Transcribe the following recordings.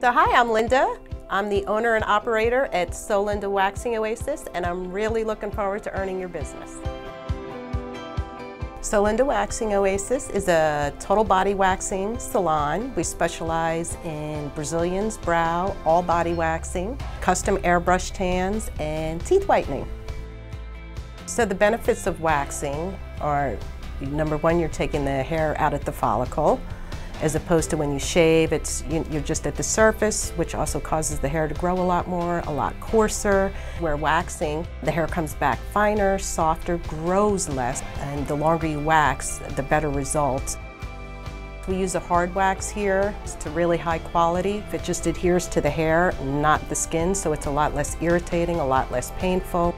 So hi, I'm Linda. I'm the owner and operator at Solinda Waxing Oasis and I'm really looking forward to earning your business. Solinda Waxing Oasis is a total body waxing salon. We specialize in Brazilians, brow, all body waxing, custom airbrush tans, and teeth whitening. So the benefits of waxing are number one, you're taking the hair out at the follicle as opposed to when you shave, it's you're just at the surface, which also causes the hair to grow a lot more, a lot coarser. Where waxing, the hair comes back finer, softer, grows less, and the longer you wax, the better results. We use a hard wax here. It's to really high quality. It just adheres to the hair, not the skin, so it's a lot less irritating, a lot less painful.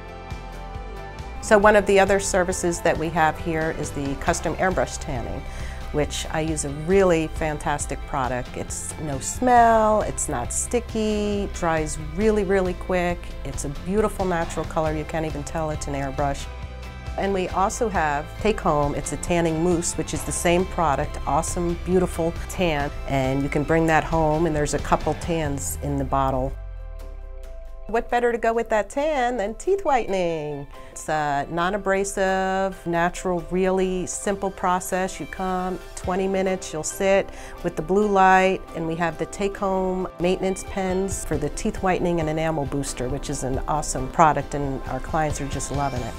So one of the other services that we have here is the custom airbrush tanning which I use a really fantastic product. It's no smell, it's not sticky, dries really, really quick. It's a beautiful natural color. You can't even tell it's an airbrush. And we also have Take Home. It's a tanning mousse, which is the same product. Awesome, beautiful tan. And you can bring that home, and there's a couple tans in the bottle. What better to go with that tan than teeth whitening? It's a non-abrasive, natural, really simple process. You come, 20 minutes, you'll sit with the blue light, and we have the take-home maintenance pens for the teeth whitening and enamel booster, which is an awesome product, and our clients are just loving it.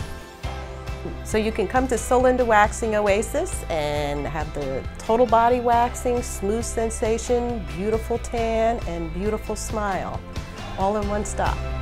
So you can come to Solinda Waxing Oasis and have the total body waxing, smooth sensation, beautiful tan, and beautiful smile all in one stop.